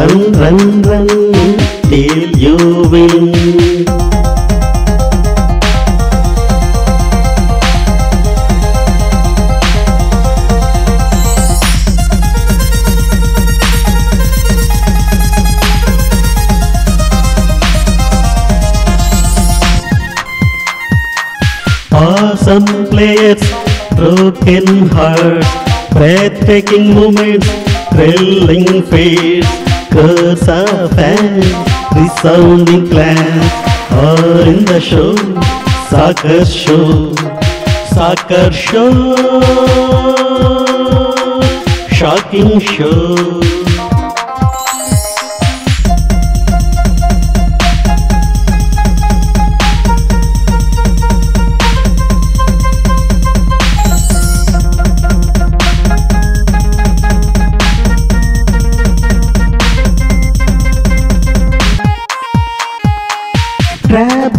run, run, run, till you win. Awesome players, broken hearts, breathtaking moments, thrilling feats, curse of fans, resounding claps, are in the show, soccer show, soccer show, shocking show.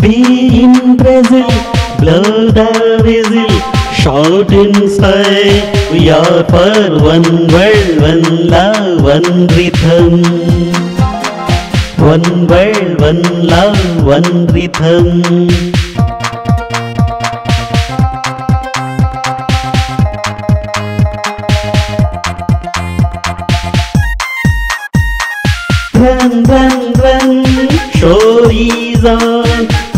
Be in Brazil, blow the whistle, shout in sky. We are for one world, one love, one rhythm. One world, one love, one rhythm. Run, run, run, show these on.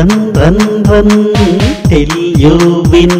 തൻ തൻ തൻ till you win